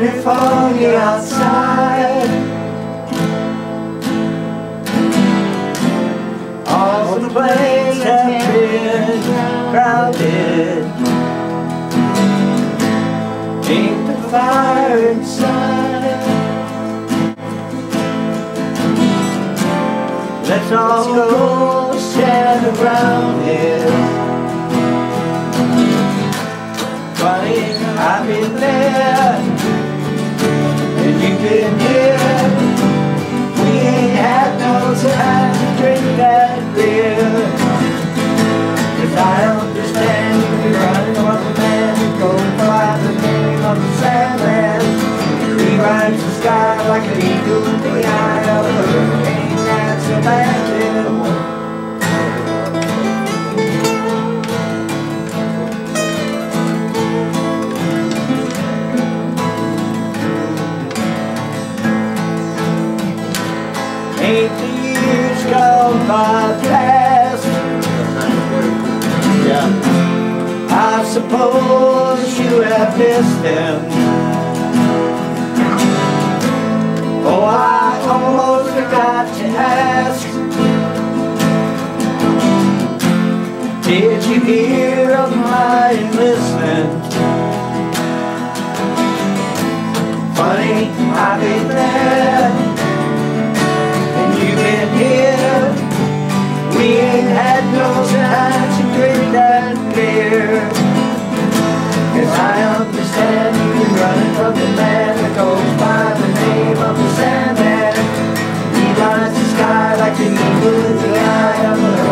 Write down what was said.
waiting for you outside. All the planes have been crowded. Keep the fire inside. Let's all go stand around here. Been here. We ain't had no time to drink that beer. Cause I understand you are running from the man goes by the name of the Sandman. He rides the sky like an eagle in the eye of a hurricane Eighty years gone by fast. Yeah. I suppose you have missed them. Oh, I almost forgot to ask. Did you hear of my enlistment? Funny, I've been there I guy I'm